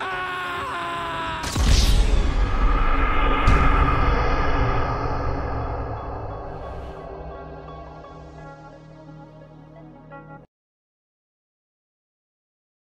Ah!